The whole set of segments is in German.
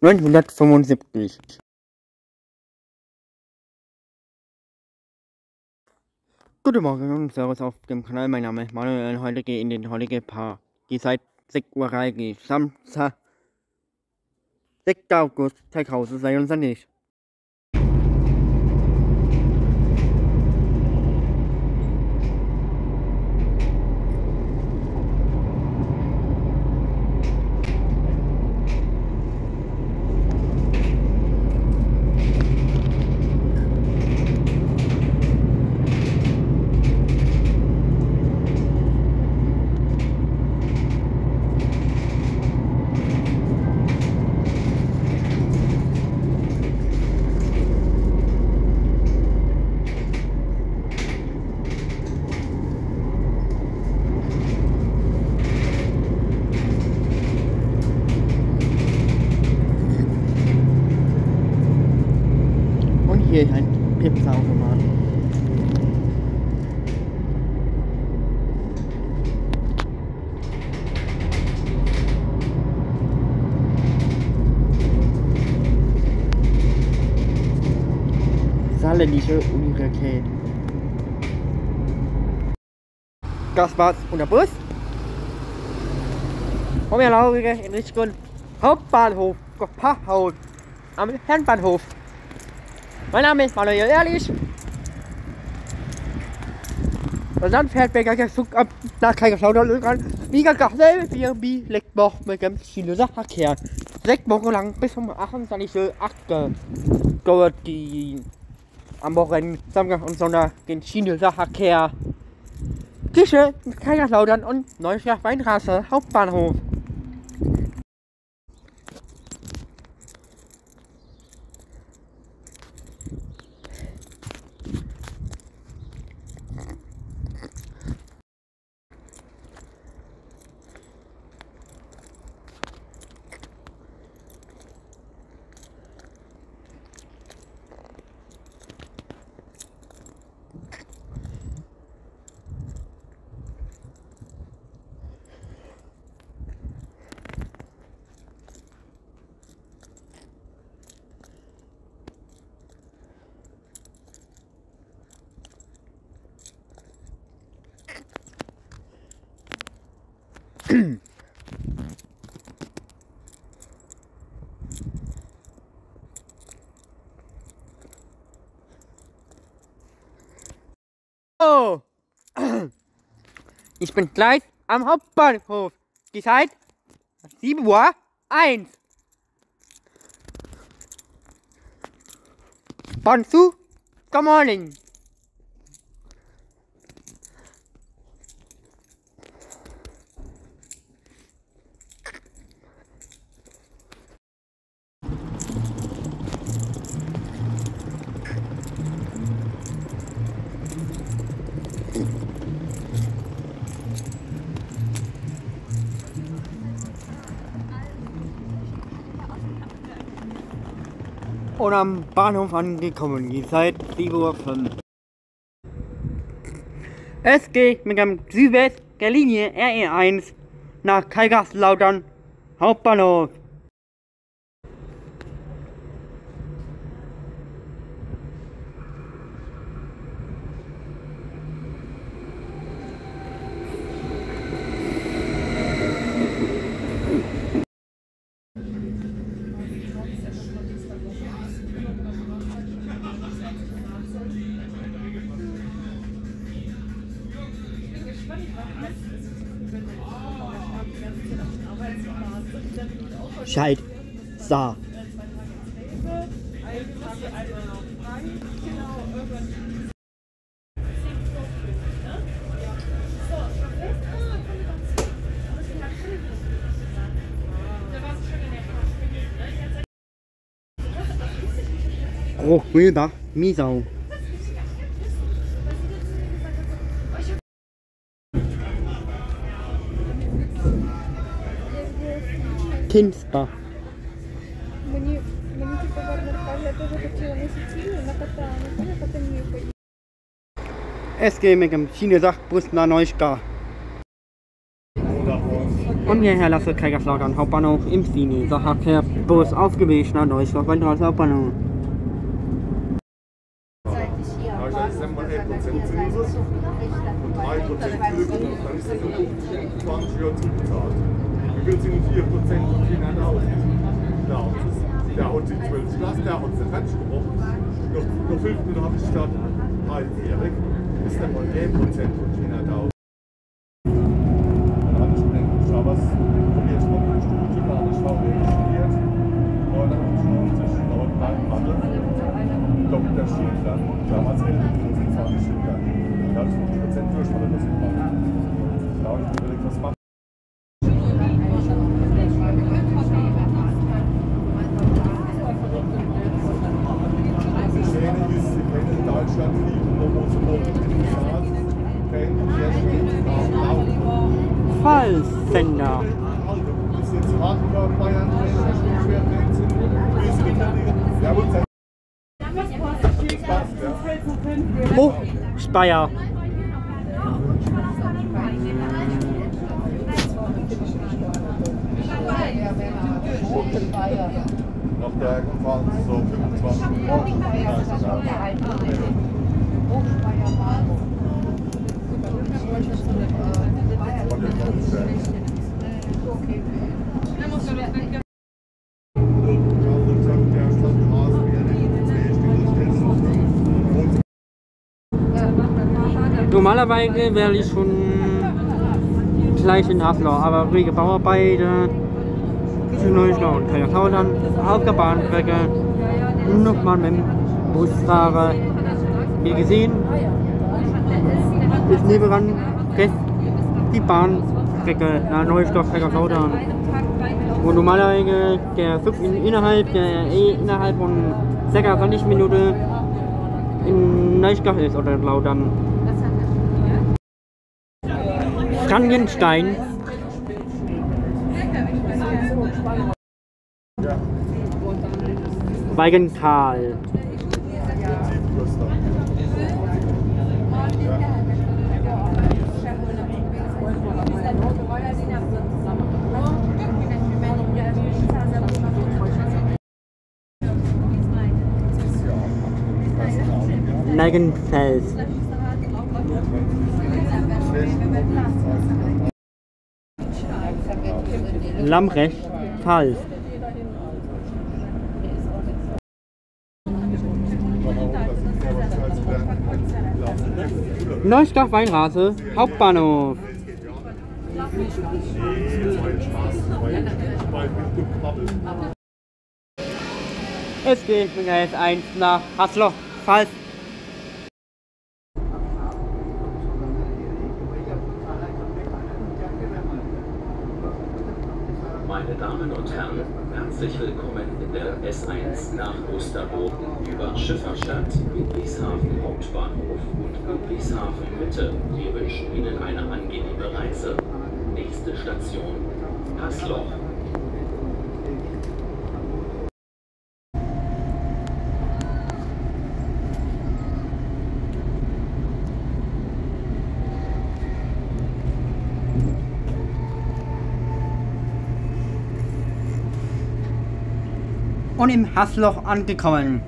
neunhundertfünfundsiebzig Guten Morgen und Servus auf dem Kanal. Mein Name ist Manuel. Heute gehe ich in den heutigen Paar. Die seit 6 Uhr geht. Samstag, 6. August 2022. Und hier ist ein Pizza-Automat. Saarländische Universität. Das war's unser Bus. Vom Laurige in Richtung Hauptbahnhof Pachhaus am Herrenbahnhof. Mein Name ist Manuel Ehrlich. Und dann fährt mir gleich der Zug ab nach Kaiserslautern ran. Wie gesagt, selbe wie legt noch mit dem chinesischen Verkehr. Sechs Wochen lang bis zum 28.8. dauert die am Wochenende Samstag und Sonntag den chinesischen Verkehr. Zwischen Kaiserslautern und Neustadt Weinstraße Hauptbahnhof. Oh. Ich bin gleich am Hauptbahnhof. Die Zeit 7 Uhr 1. Bonsu, good morning. Und am Bahnhof angekommen. Die Zeit 7 Uhr 5. Es geht mit dem Südwest der Linie RE1 nach Kaiserslautern Hauptbahnhof. Scheid. Sa. Oh, oui, 장 Kinsta. Мені, мені типу Варнер каже, я теж хотіла на Сицилію, на катання, ну на катанію поїхати. Es geht mit dem Schienensachbus nach Neustadt. Und hierher lasse Kaiserslautern Hauptbahnhof im Sini. Sacherkehr, Bus aufgewichen nach Neustadt, Weinstraße Hauptbahnhof. Ja, ich sag mal 1% Zinses und 3% Tilgung, dann ist das in 20 Jahren zugezahlt. Sind 4% von Kindern aus? Der es- der hat die 12 Klasse, der hat fertig gemacht. Nach, nach 5 Minuten habe ich gesagt, halbjährig ist dann mal 1% von Kindern da. Dann habe ich gedacht, schau was, probier ich mal mein Studium, da habe ich VW studiert. Und dann habe ich 90 Euro beim Mathe. Dr. Schindler, damals Eltern, 20 Schindler. Da habe ich 50% Durchfall das gemacht. Da habe ich mir überlegt, was mache ich. Schäne ist, Sie kennen in Deutschland liegen, wo man so hoch Saat, kennen die Herstellung von Fallsender. Ist jetzt Hardcore Bayern, Schwerfeld sind, Wiesbaden, ja gut, das passt, ja. Oh, Speyer. Nach der fahren sie so 25 Minuten. Ja, genau. Normalerweise wäre ich schon gleich in Haslau, aber wegen Bauarbeiten zu Neustadt, Kaiserslautern, auf der Bahnstrecke nochmal mit dem Bus fahren. Wie gesehen, ist nebenan rechts die Bahnstrecke nach Neustadt, Kaiserslautern. Wo normalerweise der Zug in, innerhalb, der, eh innerhalb von ca. 20 Minuten in Neustadt ist oder Lautern. Frankenstein. Weigenthal. Neigenfels. Lamrecht. Pfalz. Neustadt Weinrase. Hauptbahnhof. Es geht mit der S1 nach Haslo. Pfalz. Und Herren, herzlich willkommen in der S1 nach Osterboden über Schifferstadt, Ludwigshafen Hauptbahnhof und Ludwigshafen Mitte. Wir wünschen Ihnen eine angenehme Reise. Nächste Station, Hassloch. Und im Hassloch angekommen.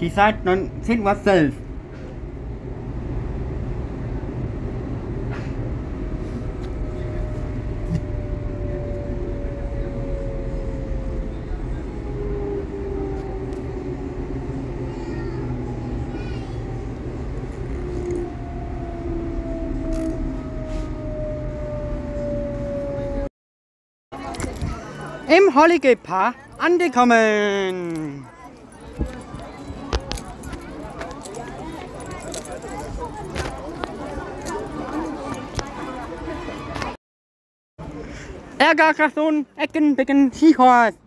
Die Zeit 10 Uhr 12. Im Holiday Park angekommen. Ärgerkasson, Ecken, Becken, Skihorst.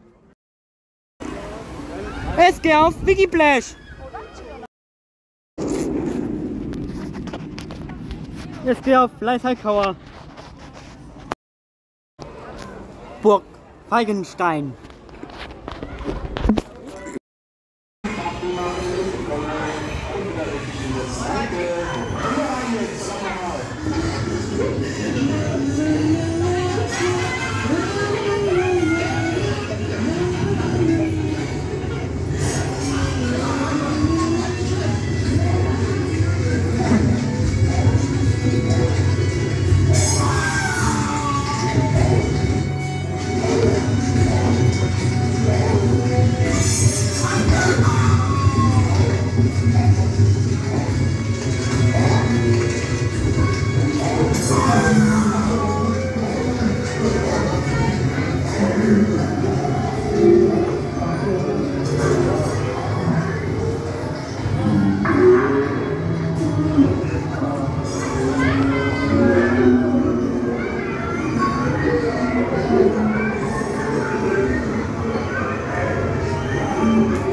Es geht auf Wikiplash. Es geht auf Fleißheikauer. Burg Feigenstein. Música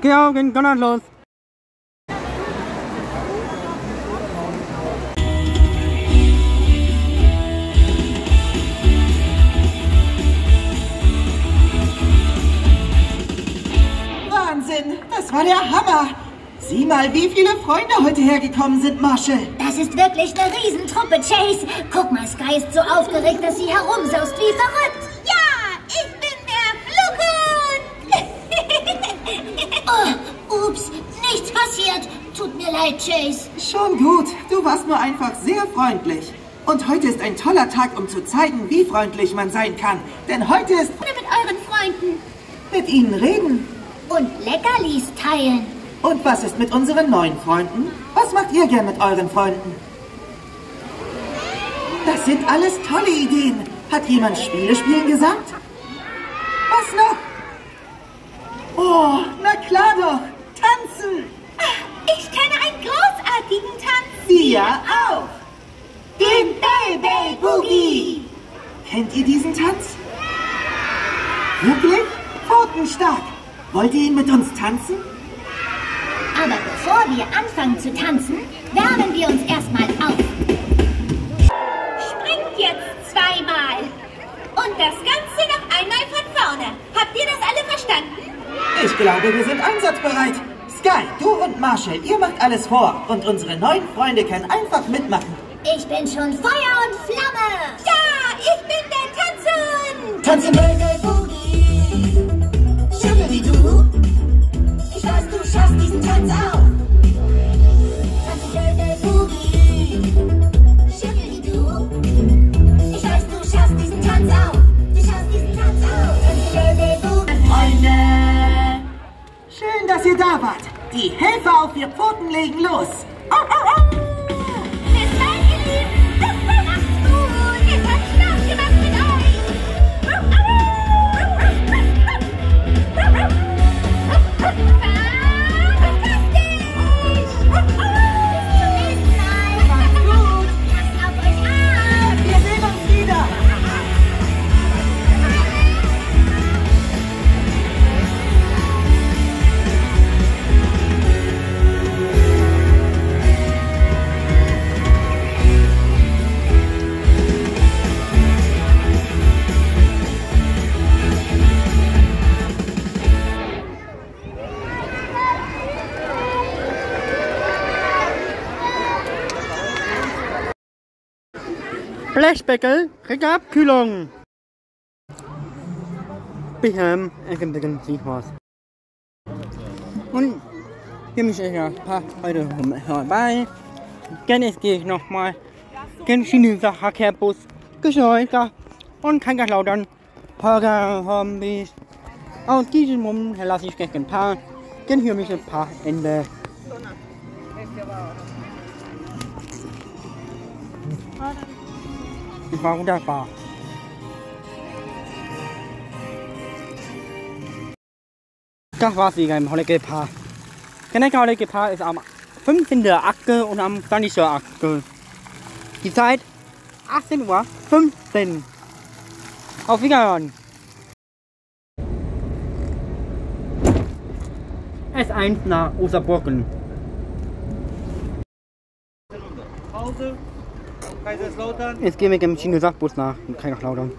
Keo, gehen Donner los. Wahnsinn, das war der Hammer. Sieh mal, wie viele Freunde heute hergekommen sind, Marshall. Das ist wirklich eine Riesentruppe, Chase. Guck mal, Sky ist so aufgeregt, dass sie herumsaust wie verrückt. Tut mir leid, Chase. Schon gut, du warst nur einfach sehr freundlich. Und heute ist ein toller Tag, um zu zeigen, wie freundlich man sein kann. Denn heute ist mit euren Freunden. mit ihnen reden. Und Leckerlis teilen. Und was ist mit unseren neuen Freunden? Was macht ihr gern mit euren Freunden? Das sind alles tolle Ideen. Hat jemand Spiele spielen gesagt? Was noch? Oh, na klar doch. Tanzen. Ich kenne einen großartigen Tanz. Wir auch. Den Baby Boogie. Kennt ihr diesen Tanz? Wirklich? Pfotenstark. Wollt ihr ihn mit uns tanzen? Aber bevor wir anfangen zu tanzen, wärmen wir uns erstmal auf. Springt jetzt zweimal. Und das Ganze noch einmal von vorne. Habt ihr das alle verstanden? Ich glaube, wir sind einsatzbereit. Sky, du und Marshall, ihr macht alles vor. Und unsere neuen Freunde können einfach mitmachen. Ich bin schon Feuer und Flamme. Ja, ich bin der Tanzhund. Tanzen Baby Boogie. Schüttel wie du. Ich weiß, du schaffst diesen Tanz auch. Baby Boogie. Schüttel wie du. Ich weiß, du schaffst diesen Tanz auch. Du schaffst diesen Tanz auch. Boogie. Freunde. Schön, dass ihr da wart. Die Helfer auf vier Pfoten legen los. Au, au, au. Blechbeckel, Rekabkühlung. Bicham, Eckenbecken, Siechhaus. Und hier mich ja ein paar heute dabei. Gerne gehe ich nochmal. Gerne Schienenverkehrbus, Geschlechter und kann gar lautern. Haben mich. Aus diesem Moment lasse ich gleich ein paar. Gerne hier mich ein paar Ende. Ich war wunderbar. Das war's wieder im heutigen Paar. Der nächste heutige Paar ist am 15. Akte und am 20. Akte. Die Zeit 18 Uhr 15. Auf Wiederhören. S1 nach Osterburgen. Kaiserslautern. Jetzt gehen wir dem Schiene-Sachbus nach Kaiserslautern.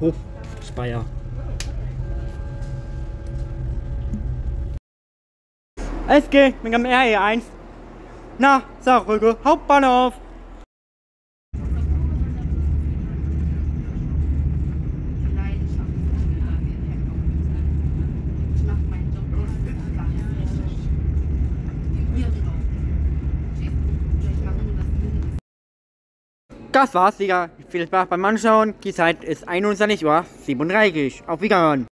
Oh, Speyer. SG mit dem RE1. Na, Saarbrücke, Hauptbahnhof. Das war's, Digga. Viel Spaß beim Anschauen. Die Zeit ist 21.37 Uhr. Auf Wiederhören.